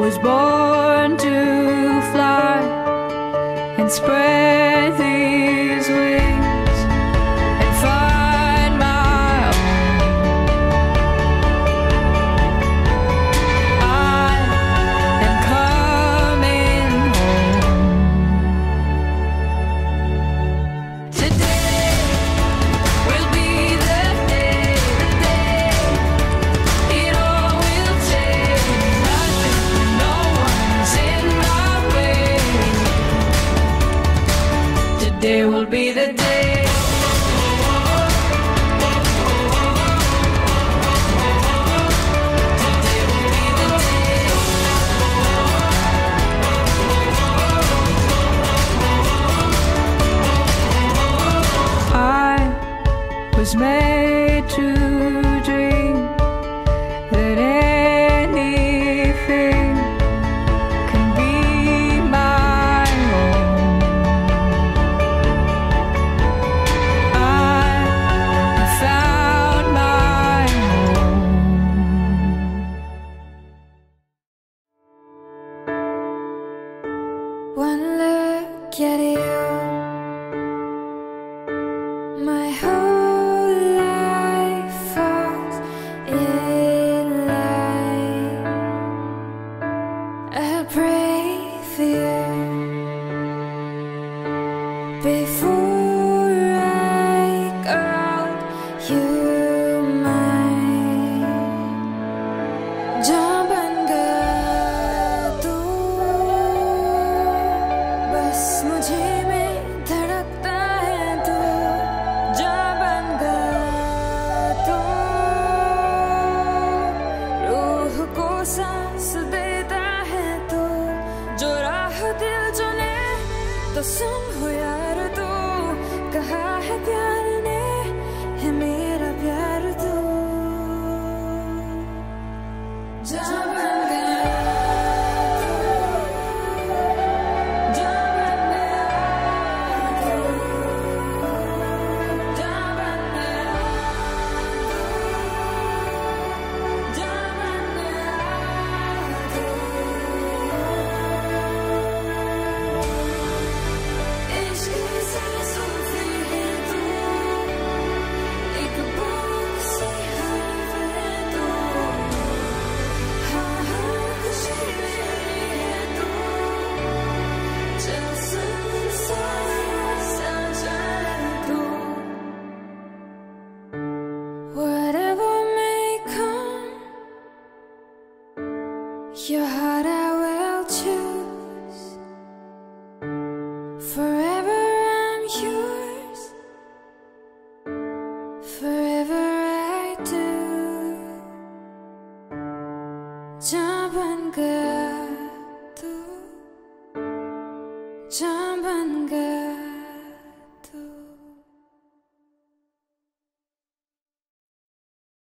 was born to fly and spread these wings Day. Will be the day. I was made to look at you. My whole life falls in line. I pray for you before I call you तो सुन हो यार तू। कहा है प्यार ने? है मेरा प्यार तू। जहाँ Your heart I will choose. Forever I'm yours. Forever I do. Jump and